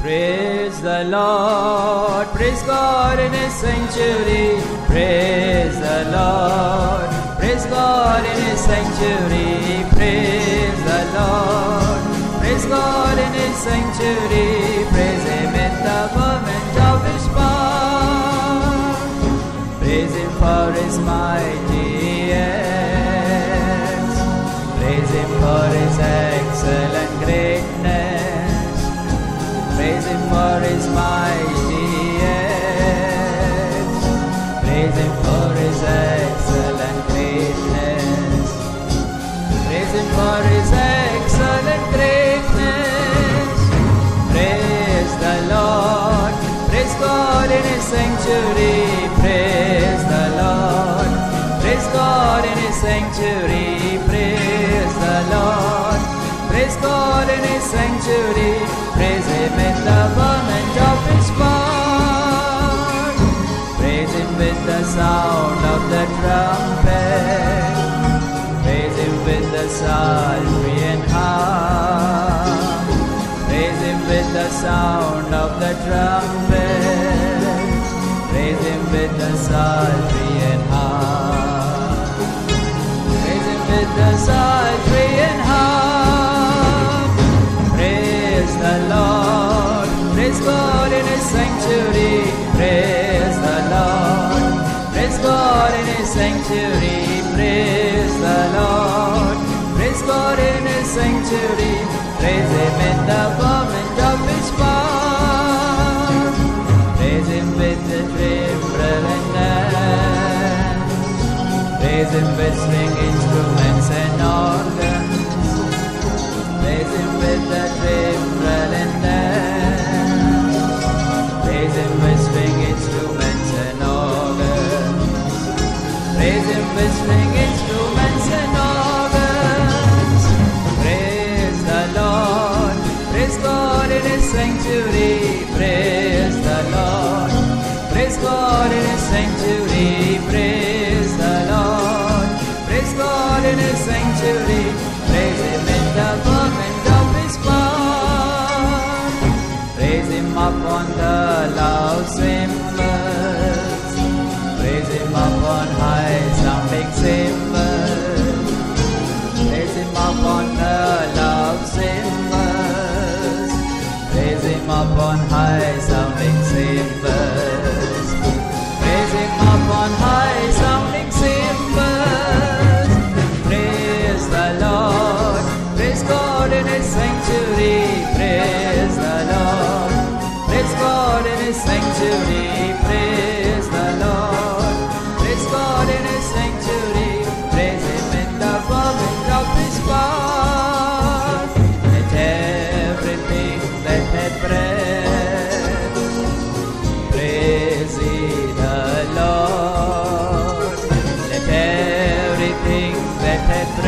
Praise the Lord, praise God in His sanctuary. Praise the Lord, praise God in His sanctuary. Praise the Lord, praise God in His sanctuary. Praise Him in the firmament of His power. Praise Him for His mighty acts. Praise Him for His mighty acts. Praise Him for His excellent greatness. Praise Him for His excellent greatness. Praise the Lord. Praise God in His sanctuary. Praise the Lord. Praise God in His sanctuary. Praise the Lord. Praise God in His sanctuary. Of. Praise Him with the sound of the trumpet. Praise Him with the psaltery and harp. Praise Him with the sound of the trumpet. Praise Him with the psaltery and harp. Praise Him with the psaltery and. Sanctuary. Praise the Lord. Praise God in His sanctuary. Praise Him in the firmament of His power. Praise Him with the and dance. Praise Him with string instruments and organs. Praise Him with the timbrel in His sanctuary. Praise the Lord. Praise God in His sanctuary. Praise the Lord. Praise God in His sanctuary. Praise Him in the firmament of His power. Praise Him upon the loud cymbals. Praise Him high sounding cymbals. Him upon high sounding cymbals. Praise Him upon high sounding cymbals. Praise the Lord. Praise God in His sanctuary. Praise the Lord. Praise God in His sanctuary. sempre